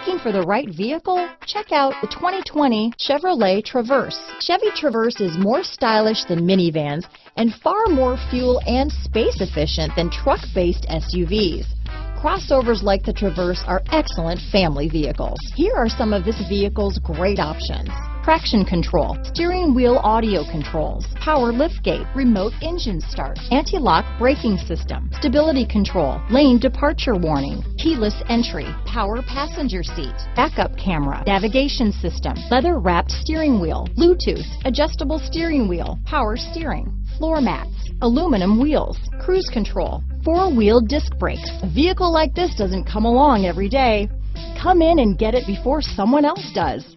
Looking for the right vehicle? Check out the 2020 Chevrolet Traverse. Chevy Traverse is more stylish than minivans and far more fuel and space efficient than truck-based SUVs. Crossovers like the Traverse are excellent family vehicles. Here are some of this vehicle's great options. Traction control, steering wheel audio controls, power liftgate, remote engine start, anti-lock braking system, stability control, lane departure warning, keyless entry, power passenger seat, backup camera, navigation system, leather wrapped steering wheel, Bluetooth, adjustable steering wheel, power steering, floor mats, aluminum wheels, cruise control, four-wheel disc brakes. A vehicle like this doesn't come along every day. Come in and get it before someone else does.